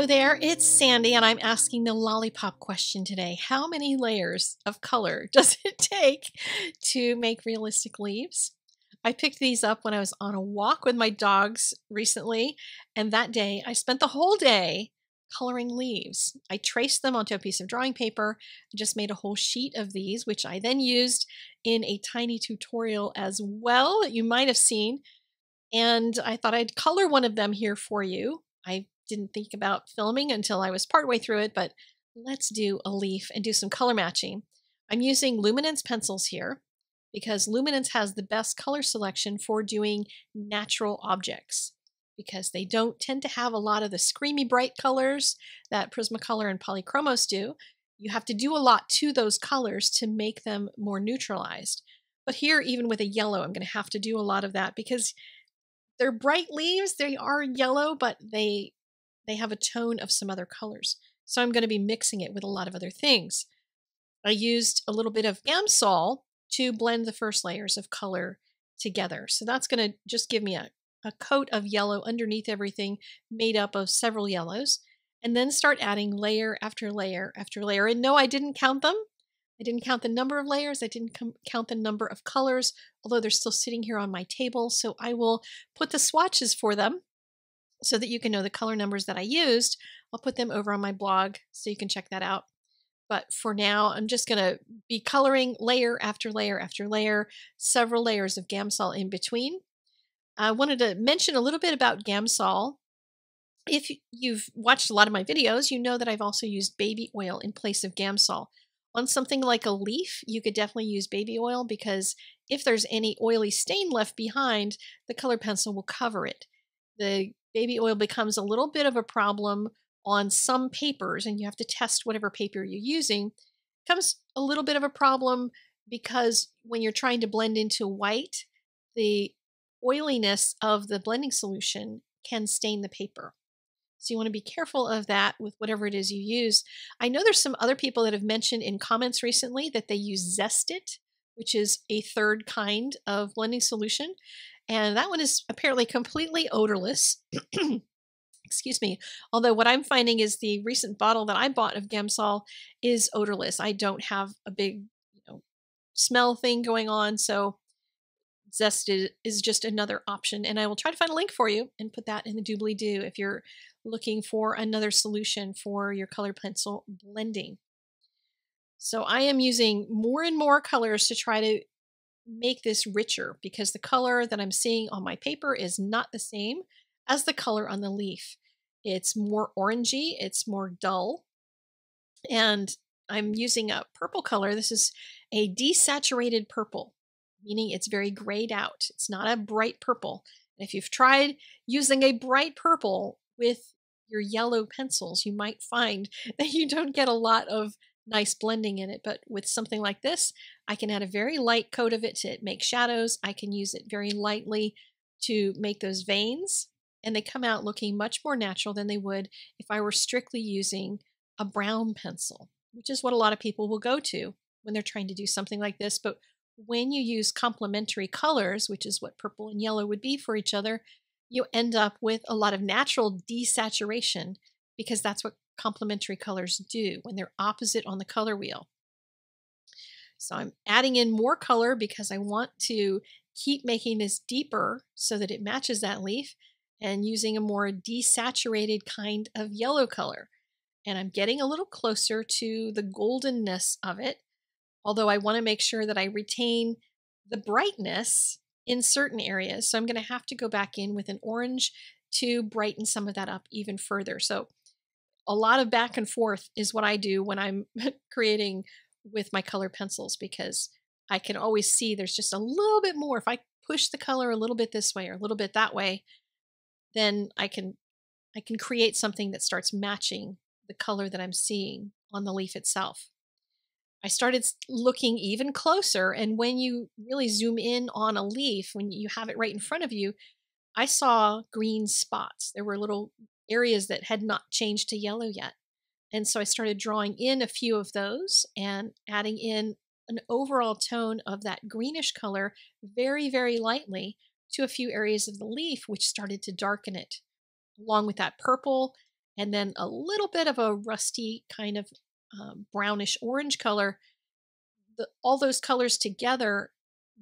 Hello there, it's Sandy, and I'm asking the lollipop question today. How many layers of color does it take to make realistic leaves? I picked these up when I was on a walk with my dogs recently, and that day I spent the whole day coloring leaves. I traced them onto a piece of drawing paper, I just made a whole sheet of these, which I then used in a tiny tutorial as well that you might have seen. And I thought I'd color one of them here for you. I didn't think about filming until I was partway through it, but let's do a leaf and do some color matching. I'm using Luminance pencils here because Luminance has the best color selection for doing natural objects because they don't tend to have a lot of the screamy bright colors that Prismacolor and Polychromos do. You have to do a lot to those colors to make them more neutralized. But here, even with a yellow, I'm going to have to do a lot of that because they're bright leaves. They are yellow, but they they have a tone of some other colors. So I'm going to be mixing it with a lot of other things. I used a little bit of Gamsol to blend the first layers of color together. So that's going to just give me a, a coat of yellow underneath everything made up of several yellows and then start adding layer after layer after layer. And no, I didn't count them. I didn't count the number of layers. I didn't count the number of colors, although they're still sitting here on my table. So I will put the swatches for them so that you can know the color numbers that I used. I'll put them over on my blog so you can check that out. But for now, I'm just going to be coloring layer after layer after layer, several layers of Gamsol in between. I wanted to mention a little bit about Gamsol. If you've watched a lot of my videos, you know that I've also used baby oil in place of Gamsol. On something like a leaf, you could definitely use baby oil because if there's any oily stain left behind, the color pencil will cover it. The baby oil becomes a little bit of a problem on some papers, and you have to test whatever paper you're using, comes a little bit of a problem because when you're trying to blend into white, the oiliness of the blending solution can stain the paper. So you want to be careful of that with whatever it is you use. I know there's some other people that have mentioned in comments recently that they use Zest-it, which is a third kind of blending solution. And that one is apparently completely odorless. excuse me. Although what I'm finding is the recent bottle that I bought of Gamsol is odorless. I don't have a big, you know, smell thing going on, so Zest is just another option. And I will try to find a link for you and put that in the doobly doo if you're looking for another solution for your color pencil blending. So I am using more and more colors to try to make this richer because the color that I'm seeing on my paper is not the same as the color on the leaf. It's more orangey, it's more dull. And I'm using a purple color. This is a desaturated purple, meaning it's very grayed out. It's not a bright purple. And if you've tried using a bright purple with your yellow pencils, you might find that you don't get a lot of nice blending in it. But with something like this, I can add a very light coat of it to make shadows. I can use it very lightly to make those veins and they come out looking much more natural than they would if I were strictly using a brown pencil, which is what a lot of people will go to when they're trying to do something like this. But when you use complementary colors, which is what purple and yellow would be for each other, you end up with a lot of natural desaturation because that's what complementary colors do when they're opposite on the color wheel. So I'm adding in more color because I want to keep making this deeper so that it matches that leaf and using a more desaturated kind of yellow color. And I'm getting a little closer to the goldenness of it, although I want to make sure that I retain the brightness in certain areas. So I'm going to have to go back in with an orange to brighten some of that up even further. So a lot of back and forth is what I do when I'm creating with my color pencils because I can always see there's just a little bit more. If I push the color a little bit this way or a little bit that way, then I can I can create something that starts matching the color that I'm seeing on the leaf itself. I started looking even closer, and when you really zoom in on a leaf, when you have it right in front of you, I saw green spots. There were little areas that had not changed to yellow yet. And so I started drawing in a few of those and adding in an overall tone of that greenish color very, very lightly to a few areas of the leaf, which started to darken it, along with that purple and then a little bit of a rusty kind of um, brownish orange color. The, all those colors together,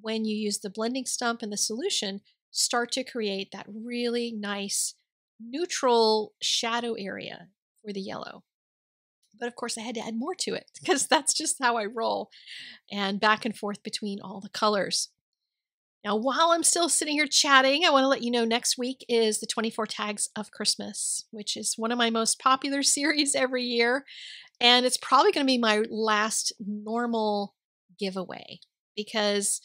when you use the blending stump and the solution, start to create that really nice neutral shadow area for the yellow. But of course, I had to add more to it because that's just how I roll and back and forth between all the colors. Now, while I'm still sitting here chatting, I want to let you know next week is the 24 Tags of Christmas, which is one of my most popular series every year. And it's probably going to be my last normal giveaway because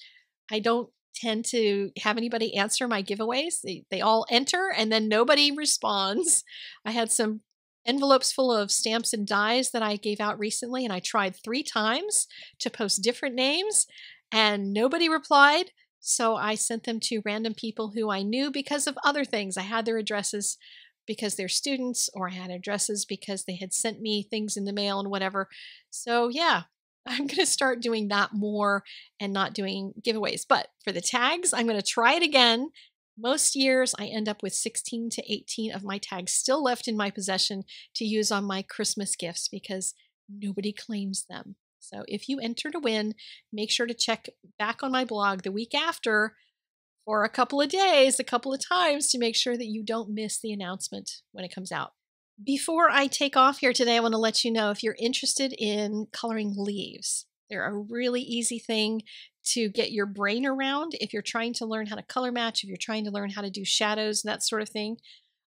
I don't tend to have anybody answer my giveaways. They, they all enter and then nobody responds. I had some envelopes full of stamps and dies that I gave out recently, and I tried three times to post different names, and nobody replied. So I sent them to random people who I knew because of other things. I had their addresses because they're students, or I had addresses because they had sent me things in the mail and whatever. So, yeah, I'm going to start doing that more and not doing giveaways. But for the tags, I'm going to try it again. Most years, I end up with 16 to 18 of my tags still left in my possession to use on my Christmas gifts because nobody claims them. So if you enter to win, make sure to check back on my blog the week after for a couple of days, a couple of times to make sure that you don't miss the announcement when it comes out. Before I take off here today, I want to let you know if you're interested in coloring leaves. They're a really easy thing to get your brain around if you're trying to learn how to color match, if you're trying to learn how to do shadows and that sort of thing.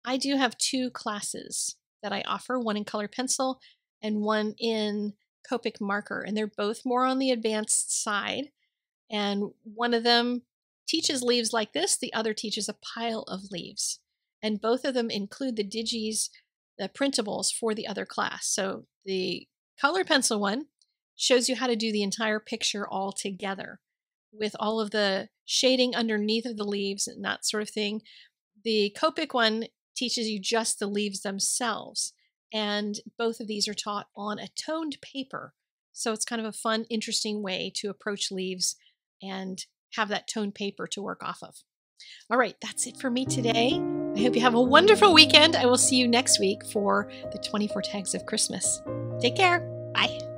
I do have two classes that I offer, one in color pencil and one in Copic marker, and they're both more on the advanced side. And one of them teaches leaves like this, the other teaches a pile of leaves. And both of them include the digis the printables for the other class. So the color pencil one shows you how to do the entire picture all together with all of the shading underneath of the leaves and that sort of thing. The Copic one teaches you just the leaves themselves. And both of these are taught on a toned paper. So it's kind of a fun, interesting way to approach leaves and have that toned paper to work off of. All right, that's it for me today. I hope you have a wonderful weekend. I will see you next week for the 24 tags of Christmas. Take care. Bye.